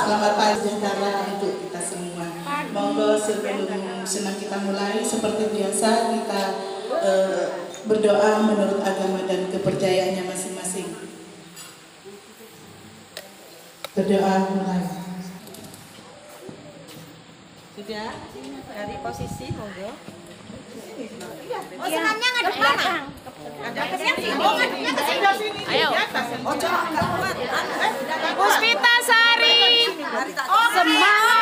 Selamat pagi sejahtera untuk kita semua. Monggo sebelum senang kita mulai seperti biasa kita eh, berdoa menurut agama dan kepercayaannya masing-masing. Berdoa mulai. Sudah dari posisi monggo. Oh, senamnya ngadep mana? Ada ke sini. Oh, ke sini. Ayo. Ojo. Puspita Sari semangat.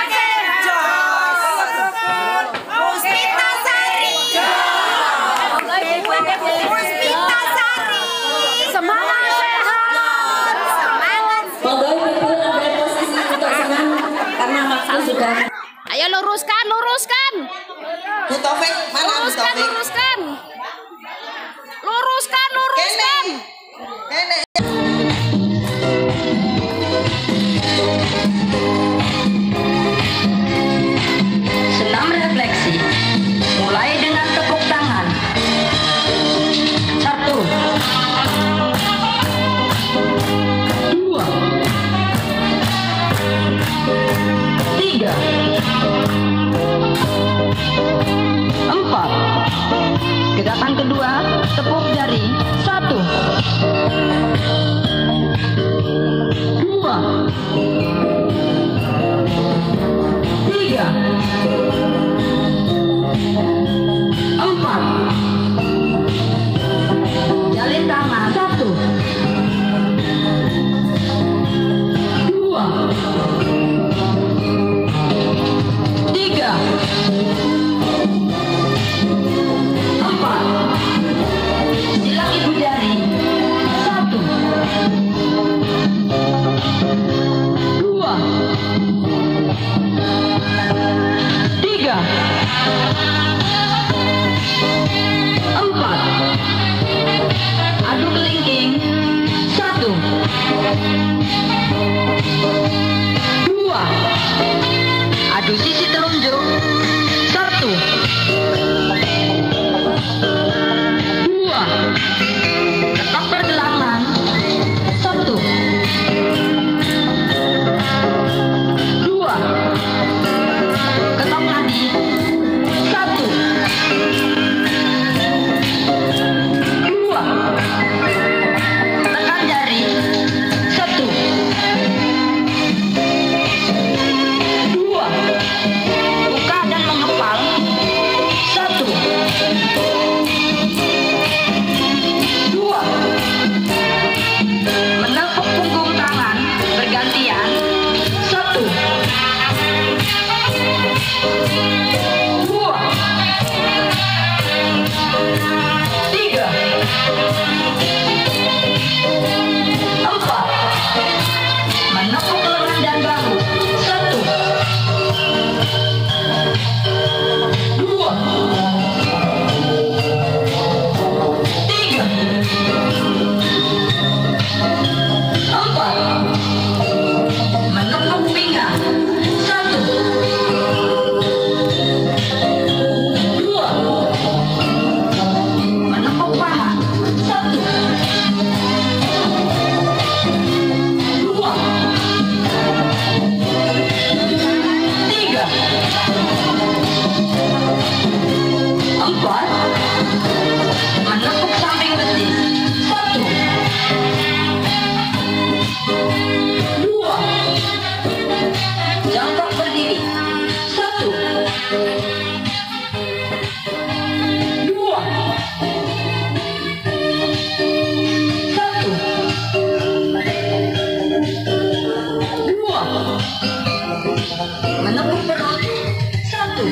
tepuk jari. Menempuh perut satu.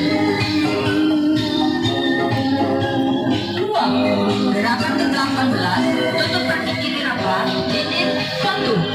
Dua. Gerakan ke 18 tutup kaki kiri rapat. Titik. Satu.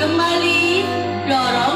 Kembali dorong